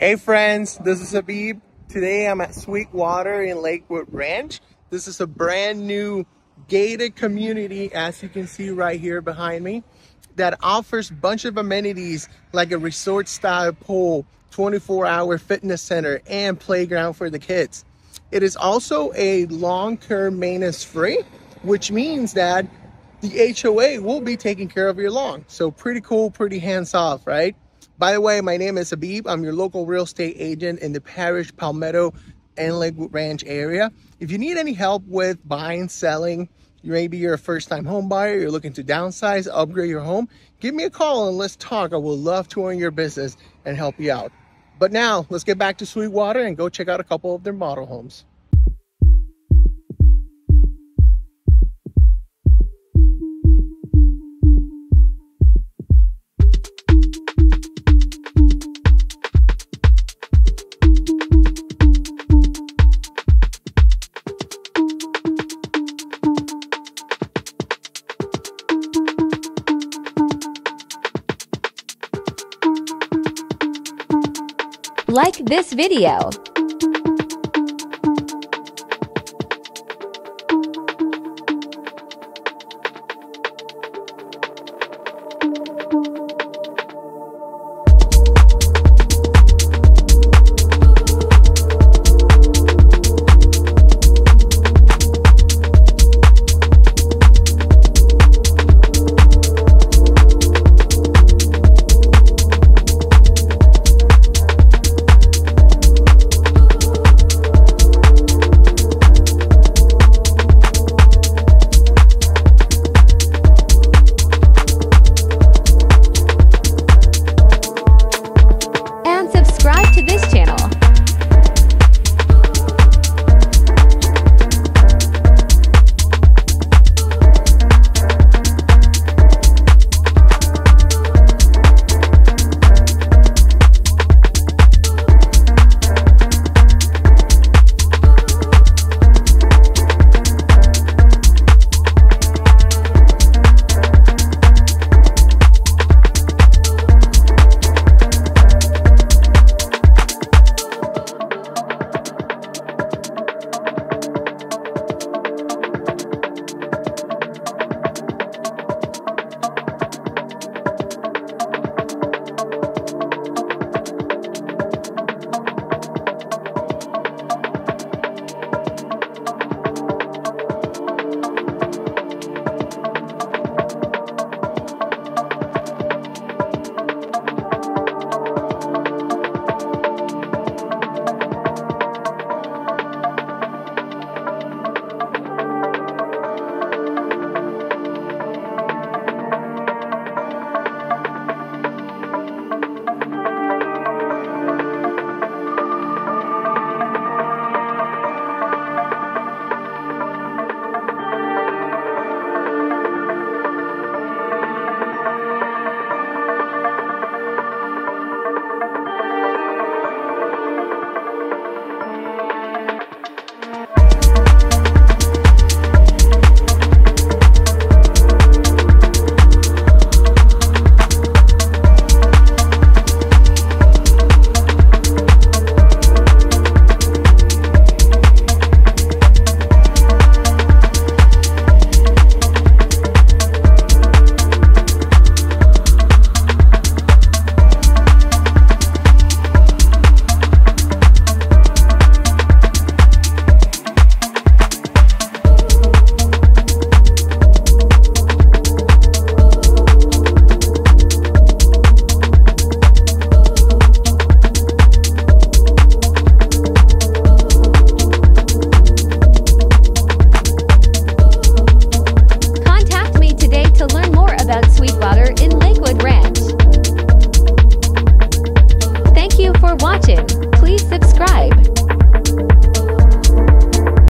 Hey friends, this is Habib. Today I'm at Sweetwater in Lakewood Ranch. This is a brand new gated community, as you can see right here behind me, that offers a bunch of amenities like a resort style pool, 24 hour fitness center, and playground for the kids. It is also a long-term maintenance free, which means that the HOA will be taking care of your lawn. So pretty cool, pretty hands off, right? By the way, my name is Habib. I'm your local real estate agent in the Parrish Palmetto, and Lakewood Ranch area. If you need any help with buying, selling, maybe you're a first-time home buyer, you're looking to downsize, upgrade your home, give me a call and let's talk. I would love to own your business and help you out. But now, let's get back to Sweetwater and go check out a couple of their model homes. Like this video subscribe to this channel.